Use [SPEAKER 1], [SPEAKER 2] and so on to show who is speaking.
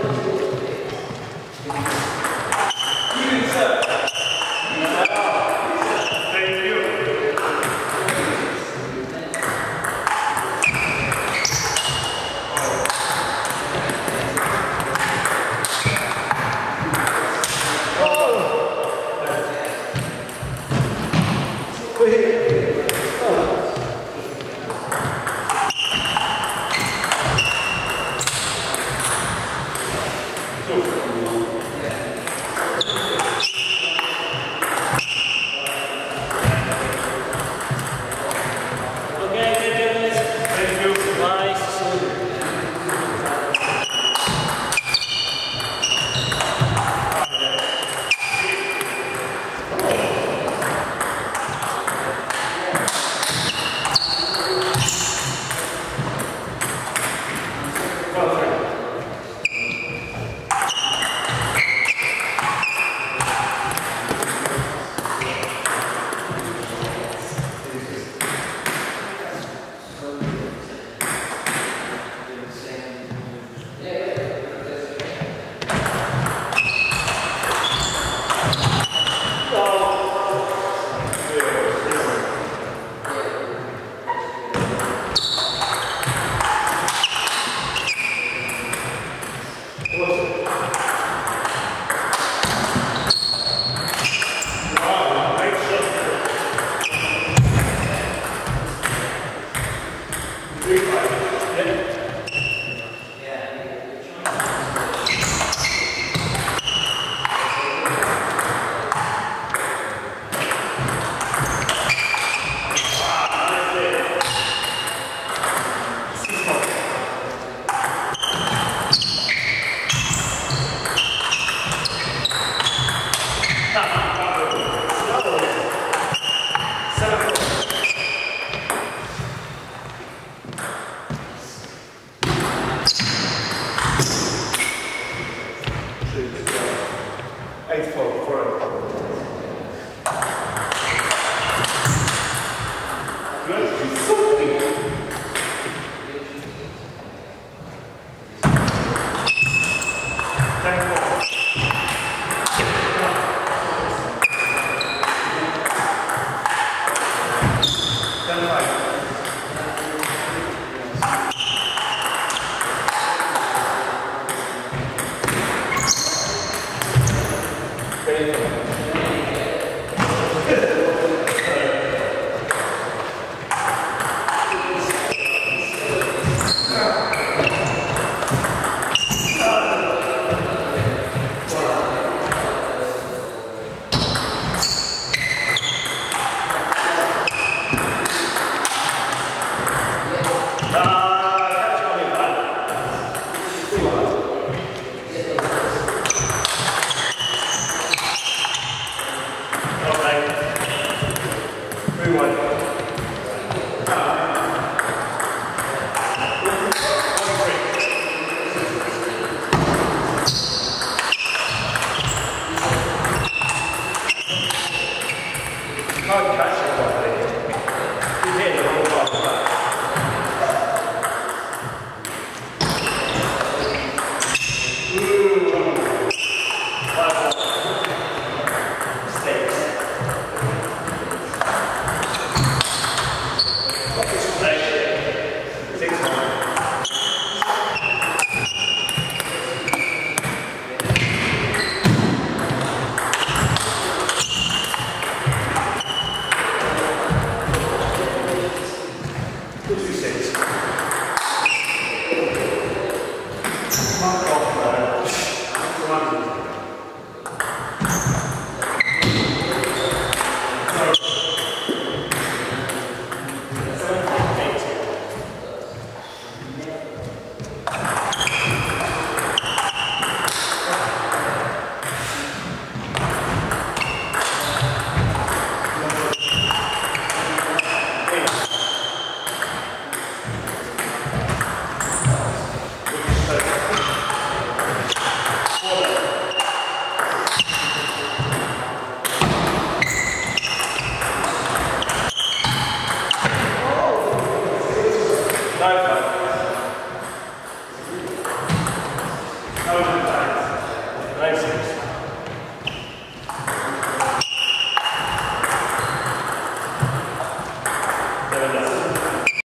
[SPEAKER 1] Thank you. kann